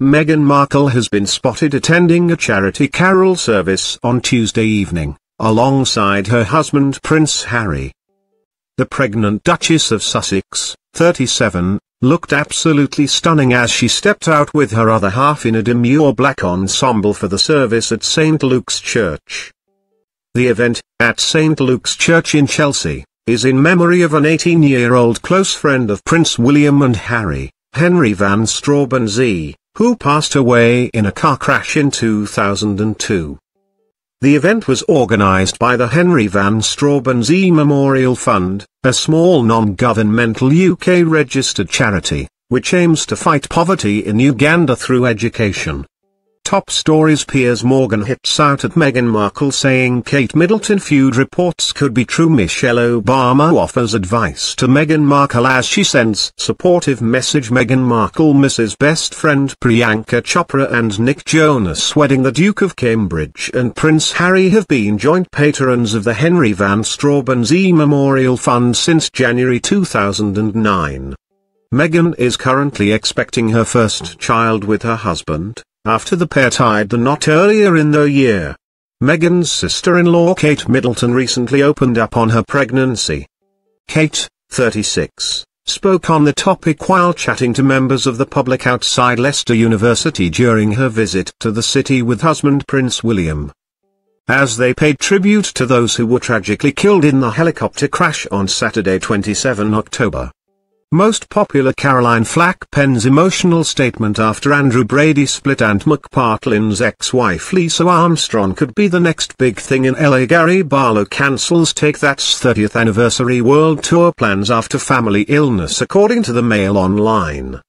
Meghan Markle has been spotted attending a charity carol service on Tuesday evening, alongside her husband Prince Harry. The pregnant Duchess of Sussex, 37, looked absolutely stunning as she stepped out with her other half in a demure black ensemble for the service at St. Luke's Church. The event, at St. Luke's Church in Chelsea, is in memory of an 18-year-old close friend of Prince William and Harry, Henry Van Straubenzee, who passed away in a car crash in 2002. The event was organized by the Henry Van Straubenzee Memorial Fund, a small non-governmental UK-registered charity, which aims to fight poverty in Uganda through education. Top stories. Piers Morgan hits out at Meghan Markle saying Kate Middleton feud reports could be true. Michelle Obama offers advice to Meghan Markle as she sends supportive message. Meghan Markle misses best friend Priyanka Chopra and Nick Jonas wedding. The Duke of Cambridge and Prince Harry have been joint patrons of the Henry Van Straubenzee Memorial Fund since January 2009. Meghan is currently expecting her first child with her husband, after the pair tied the knot earlier in the year. Meghan's sister-in-law Kate Middleton recently opened up on her pregnancy. Kate, 36, spoke on the topic while chatting to members of the public outside Leicester University during her visit to the city with husband Prince William. As they paid tribute to those who were tragically killed in the helicopter crash on Saturday 27 October. Most popular Caroline Flack pens emotional statement after Andrew Brady split Ant McPartlin's ex-wife Lisa Armstrong could be the next big thing in LA Gary Barlow cancels Take That's 30th anniversary world tour plans after family illness according to the Mail Online.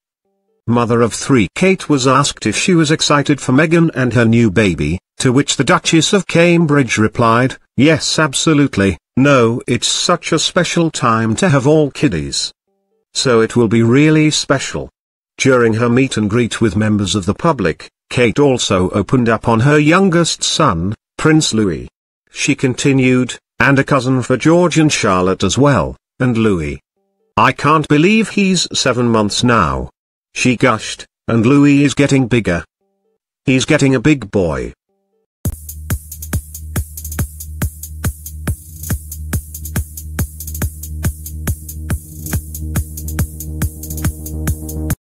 Mother of three Kate was asked if she was excited for Meghan and her new baby, to which the Duchess of Cambridge replied, yes absolutely, no it's such a special time to have all kiddies so it will be really special. During her meet and greet with members of the public, Kate also opened up on her youngest son, Prince Louis. She continued, and a cousin for George and Charlotte as well, and Louis. I can't believe he's seven months now. She gushed, and Louis is getting bigger. He's getting a big boy.